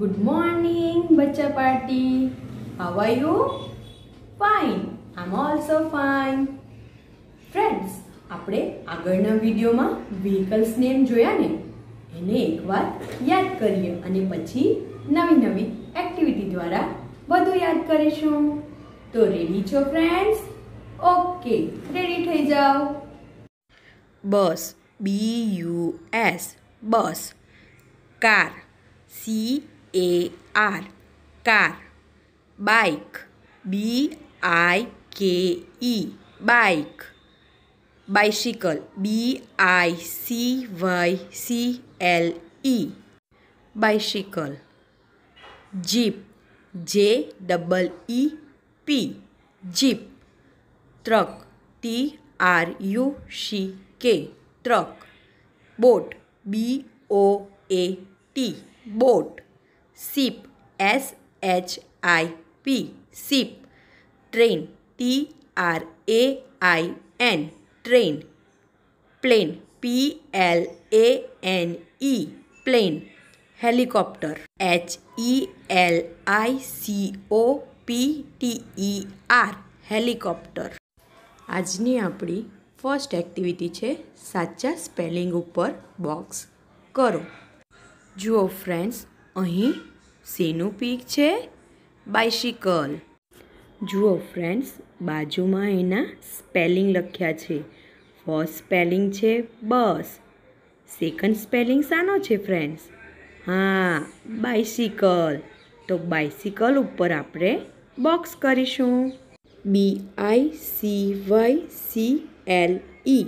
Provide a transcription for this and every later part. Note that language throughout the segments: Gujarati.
Good morning Bacha party How are fine Fine. I'm also fine friends આપણે આગળના વિડીયોમાં વ્હીકલ્સ નેમ જોયા ને? એને એકવાર યાદ કરીએ અને પછી નવી નવી એક્ટિવિટી દ્વારા વધુ યાદ કરીશું. તો રેડી છો ફ્રેન્ડ્સ ઓકે રેડી થઈ જાઓ. Bus. B U S bus. Car. C A R car bike B I K E bike bicycle B I C Y C L E bicycle jeep J double E P jeep truck T R U C K truck boat B O A T boat ship S H I P ship train T R A I N train plane P L A N E plane helicopter H E L I C O P T E R helicopter આજની આપણી ફર્સ્ટ એક્ટિવિટી છે સાચા સ્પેલિંગ ઉપર બોક્સ કરો. જુઓ ફ્રેન્ડ્સ અહીં શેનું પીક છે બાઇસિકલ જુઓ ફ્રેન્ડ્સ બાજુમાં એના સ્પેલિંગ લખ્યા છે. ફર્સ્ટ સ્પેલિંગ છે બસ સેકન્ડ સ્પેલિંગ શાનો છે ફ્રેન્ડ્સ હા બાઇસિકલ તો બાઇસિકલ ઉપર આપણે બોક્સ કરીશું. B I C Y C L E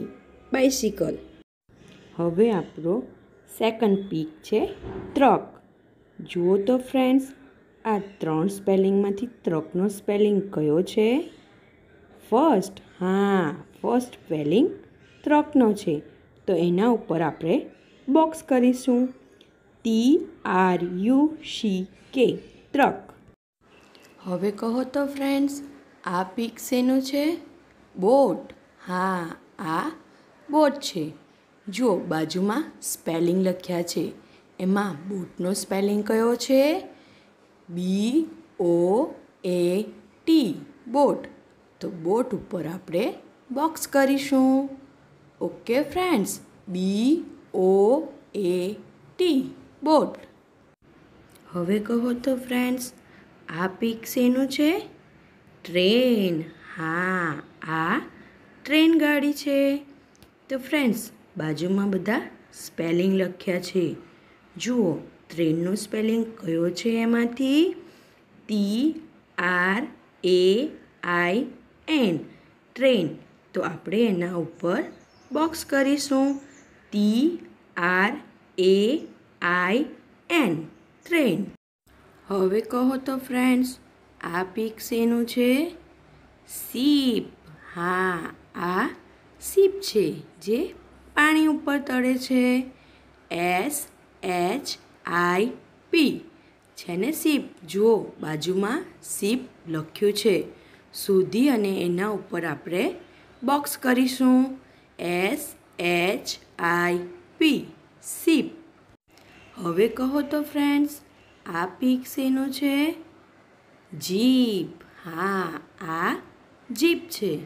bicycle હવે આપણો સેકન્ડ પીક છે ટ્રક જુઓ તો ફ્રેન્ડ્સ, આ ત્રણ સ્પેલિંગમાંથી ત્રકનો સ્પેલિંગ કયો છે? ફર્સ્ટ, હા, ફર્સ્ટ સ્પેલિંગ ત્રકનો છે. તો એના ઉપર આપણે બોક્સ કરીશું. ટી આર યુ સી કે ત્રક. હવે કહો તો ફ્રેન્ડ્સ, આ પીક શેનું છે? બોટ. હા, આ બોટ છે. જુઓ, બાજુમાં સ્પેલિંગ લખ્યા છે. એમાં બોટનો સ્પેલિંગ કયો છે? B O A T, boat. તો બોટ ઉપર આપણે બોક્સ કરીશું. Okay friends, B O A T, boat. હવે કહો તો ફ્રેન્ડ્સ, આ પીક શેનું છે? ટ્રેન. હા, આ ટ્રેન ગાડી છે. તો ફ્રેન્ડ્સ, બાજુમાં બધા સ્પેલિંગ લખ્યા છે. જુઓ ટ્રેનનો સ્પેલિંગ કયો છે એમાંથી? T, R, A, I, N. Train તો આપણે એના ઉપર બોક્સ કરીશું. T, R, A, I, N. Train હવે કહો તો ફ્રેન્ડ્સ આ પીક શેનું છે? સીપ હા, આ સીપ છે, જે પાણી ઉપર તળે છે. એસ એચ આઈ પી છે ને સીપ જુઓ, બાજુમાં સીપ લખ્યું છે. શોધી અને એના ઉપર આપણે બોક્સ કરીશું. S H I P ship હવે કહો તો ફ્રેન્ડ્સ આ પીક શેનો છે? જીપ. હા, આ જીપ છે.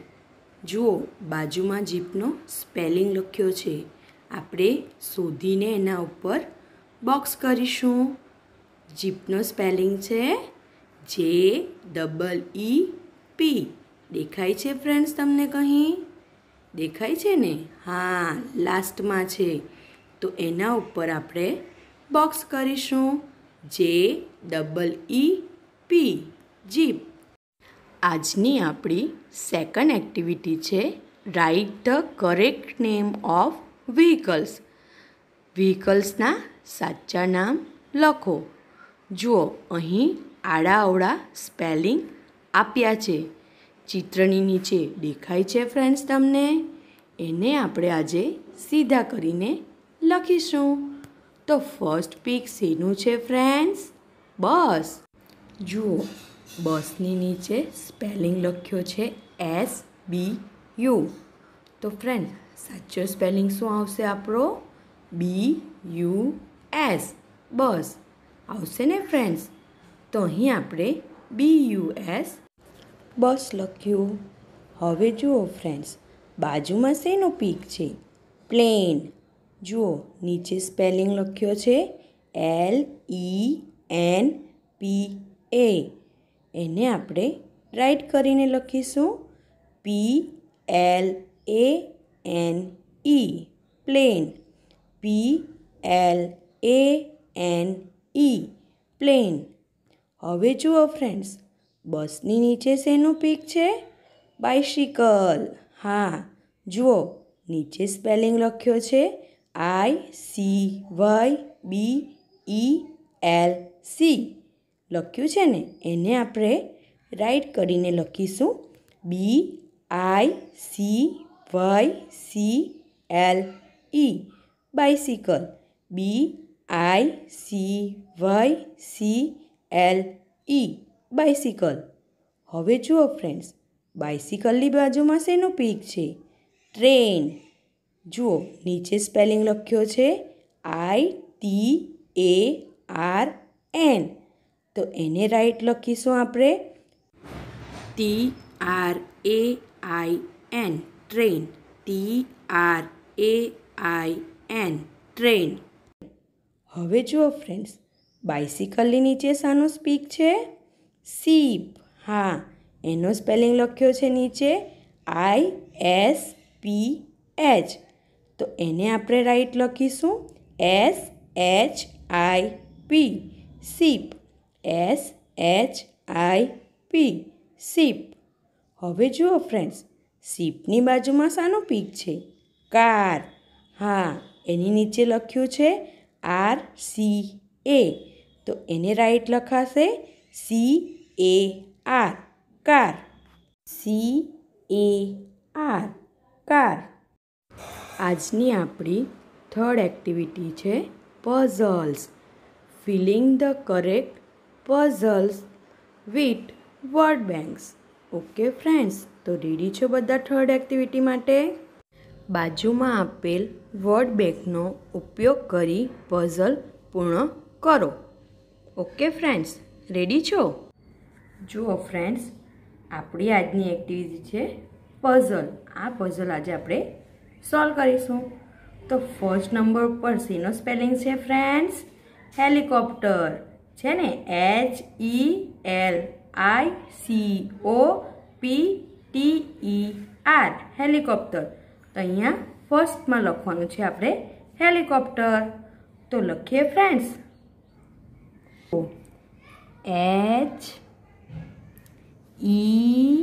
જુઓ, બાજુમાં જીપનો સ્પેલિંગ લખ્યો છે. આપણે શોધીને એના ઉપર બોક્સ કરીશું. જીપનો સ્પેલિંગ છે જે ડબલ ઈ પી. દેખાય છે ફ્રેન્ડ્સ તમને કહી દેખાય છે ને? હા, લાસ્ટમાં છે. તો એના ઉપર આપણે બોક્સ કરીશું જે ડબલ ઈ પી જીપ આજની આપણી સેકન્ડ એક્ટિવિટી છે write the correct name of vehicles. વ્હીકલ્સના સાચા નામ લખો. જુઓ, અહીં આડાઅવળા સ્પેલિંગ આપ્યા છે. ચિત્રની નીચે દેખાય છે ફ્રેન્ડ્સ તમને. એને આપણે આજે સીધા કરીને લખીશું. તો ફર્સ્ટ પીક શેનું છે ફ્રેન્ડ્સ? બસ. જુઓ, બસની નીચે સ્પેલિંગ લખ્યો છે એસ બી યુ. તો ફ્રેન્ડ, સાચો સ્પેલિંગ શું આવશે આપણો? B U S bus. આવશે ને, ફ્રેન્ડ્સ? તો અહીં આપણે બી યુ એસ બસ લખ્યું. હવે જુઓ, ફ્રેન્ડ્સ, બાજુમાં શેનો પીક છે? પ્લેન. જુઓ, નીચે સ્પેલિંગ લખ્યો છે એલ ઈ એન પી એ. એને આપણે રાઈટ કરીને લખીશું P L A N E. Plane. P L A N E plane હવે જુઓ ફ્રેન્ડ્સ બસની નીચે શેનું પીક છે? બાઇસિકલ હા, જુઓ, નીચે સ્પેલિંગ લખ્યો છે I C Y B E L C લખ્યું છે ને, એને આપણે રાઈટ કરીને લખીશું. B I C Y C L E bicycle B I C Y C L E bicycle હવે જુઓ ફ્રેન્ડ્સ બાઇસિકલની બાજુમાં શેનું પીક છે? ટ્રેન. જુઓ, નીચે સ્પેલિંગ લખ્યો છે I T A R N. તો એને રાઈટ લખીશું આપણે? T R A I N, train. T R A I N, train. હવે જુઓ ફ્રેન્ડ્સ બાઇસિકલની નીચે શાનો સ્પીક છે? સીપ હા, એનો સ્પેલિંગ લખ્યો છે નીચે આઈ એસ પી એચ તો એને આપણે રાઈટ લખીશું S H I P ship S H I P ship હવે જુઓ ફ્રેન્ડ્સ સીપની બાજુમાં શાનું પીક છે? કાર. હા, એની નીચે લખ્યું છે આર સી એ તો એને રાઈટ લખાશે C A R car C A R car આજની આપણી થર્ડ એક્ટિવિટી છે puzzles filling the correct puzzles with word banks okay friends તો રેડી છો બધા થર્ડ એક્ટિવિટી માટે? બાજુમાં આપેલ વર્ડ બેંકનો ઉપયોગ કરી પઝલ પૂર્ણ કરો. ઓકે ફ્રેન્ડ્સ, રેડી છો? જુઓ ફ્રેન્ડ્સ, આપણી આજની એક્ટિવિટી છે પઝલ. આ પઝલ આજે આપણે સોલ્વ કરીશું. તો ફર્સ્ટ નંબર પર સીનો સ્પેલિંગ છે ફ્રેન્ડ્સ, હેલિકોપ્ટર. છે ને? H E L I C O P T E R helicopter. તો અહીંયા ફર્સ્ટમાં લખવાનું છે આપણે હેલિકોપ્ટર. તો લખીએ friends H E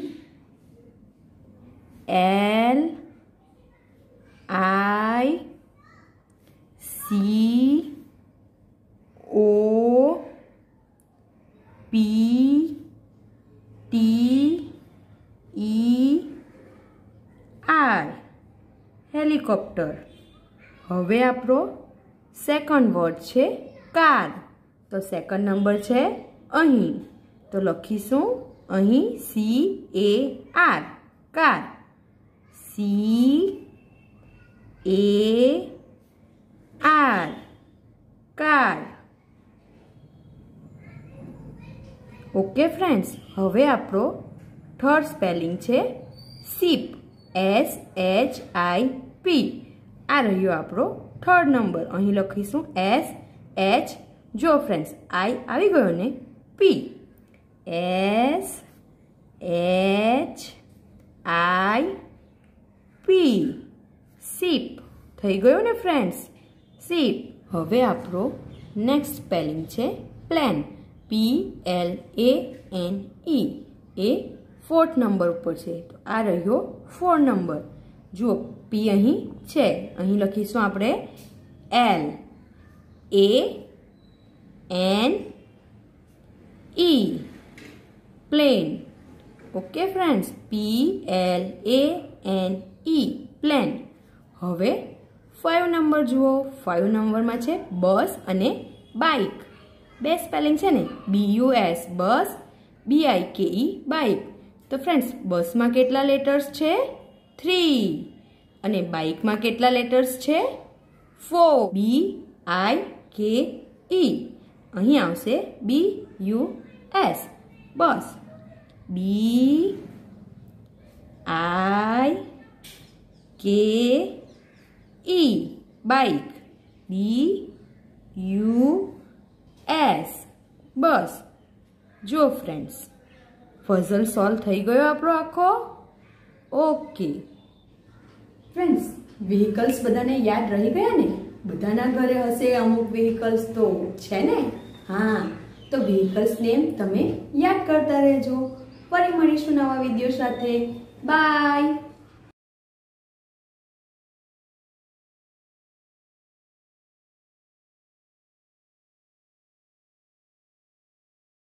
L I C O P T E R helicopter. હવે આપણો સેકન્ડ વર્ડ છે કાર. તો સેકન્ડ નંબર છે અહીં. તો લખીશું અહીં C A R car. C A R car. Okay friends હવે આપણો થર્ડ સ્પેલિંગ છે સીપ એસ એચ આઈ પી આ રહ્યો આપણો થર્ડ નંબર અહીં લખીશું એસ એચ જો ફ્રેન્ડ્સ આઈ આવી ગયો ને P S H I P સીપ થઈ ગયો ને ફ્રેન્ડ્સ સીપ હવે આપણો નેક્સ્ટ સ્પેલિંગ છે plane P L A N E A fourth number ઉપર છે. તો આ રહ્યો ફોર નંબર જુઓ પી અહીં છે. અહીં લખીશું આપણે L A N E plane okay friends P L A N E plane હવે ફાઇવ નંબર જુઓ. ફાઇવ નંબરમાં છે બસ અને બાઇક બે સ્પેલિંગ છે ને? બી U S bus. B I K E bike તો ફ્રેન્ડ્સ બસમાં કેટલા લેટર્સ છે? થ્રી અને બાઇકમાં કેટલા લેટર્સ છે? ફોર બી આઈ કે ઈ અહીં આવશે બી U S bus. B I K E bike B U S bus. જો ફ્રેન્ડ્સ ફઝલ સોલ્વ થઈ ગયો આપણો આખો? ઓકે ફ્રેન્ડ્સ વ્હીકલ્સ બધાને યાદ રહી ગયા ને? બધાના ઘરે હશે અમુક વ્હીકલ્સ તો છે ને? હા. તો વ્હીકલ્સ નેમ તમે યાદ કરતા રહેજો. ફરી મળીશું નવા વીડિયો સાથે. બાય